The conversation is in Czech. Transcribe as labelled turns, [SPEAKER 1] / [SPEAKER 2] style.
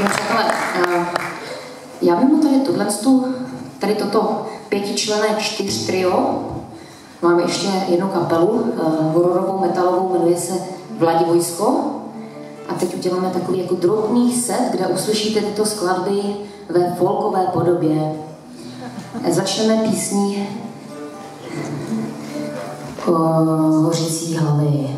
[SPEAKER 1] No uh, já mám tady tuhle, tady toto pětičlené čtyř trio. Máme ještě jednu kapelu, uh, hororovou, metalovou, jmenuje se Vladivojsko. A teď uděláme takový jako drobný set, kde uslyšíte tyto skladby ve folkové podobě. Začneme písní hořící hlavy.